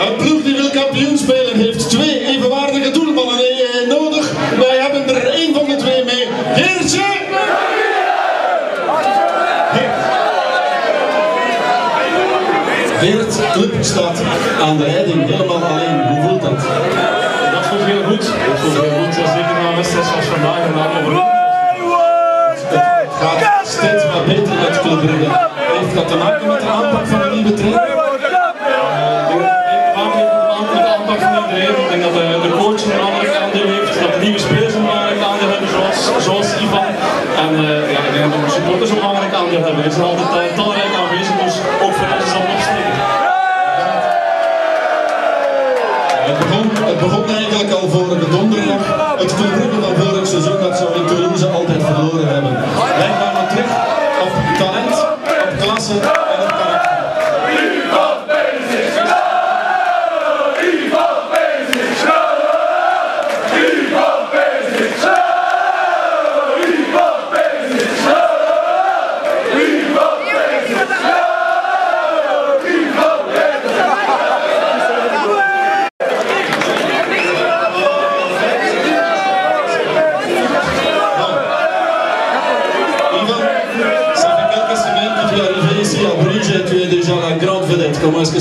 Een ploeg die wil kampioen spelen heeft twee evenwaardige doelmannen eh, nodig. Wij hebben er één van de twee mee. Geertje! Geert Club staat aan de leiding, helemaal alleen. Hoe voelt dat? Dat voelt heel goed. Dat voelt heel goed, zeker na een wedstrijd zoals vandaag en Het gaat steeds maar beter met Club Brugge. Heeft dat te maken met de aanpak van een nieuwe trainer? Ik denk dat de, de coach een belangrijk aandeel heeft, dat de nieuwe spelers een belangrijk aandeel hebben, zoals, zoals Ivan. En uh, ja, ik denk dat de supporters een belangrijk aandeel hebben. Altijd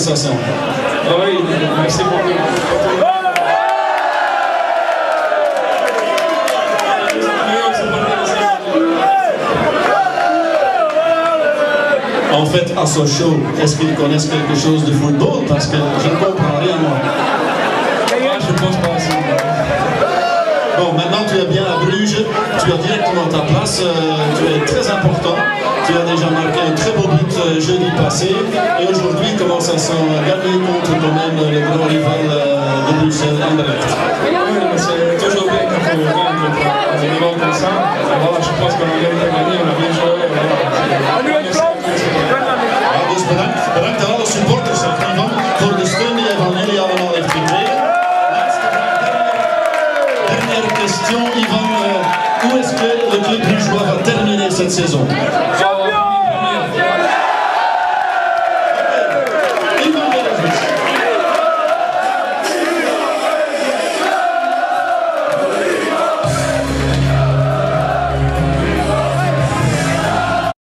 Ah. En fait, à Sochaux, est-ce qu'ils connaissent quelque chose de football? Parce que je ne comprends rien moi. Ah, je pense pas. Bon, maintenant tu es bien à Bruges, tu as directement ta place, euh, tu es très important. Tu as déjà marqué un très beau but euh, jeudi passé. Et aujourd'hui, comment ça sent gagner contre quand même le grand rival euh, de Bruxelles, Anderlecht c'est toujours bien quand on gagne contre un rival comme ça. Je pense qu'on a bien gagné, on a bien joué. et voilà. Merci. Ja, dus bedankt, bedankt aan alle supporters van Ivan voor de steun die hij van jullie allemaal heeft gekregen. Laatste vraag, dernière question, Ivan. Euh, où est-ce que le club brugeois va terminer cette saison?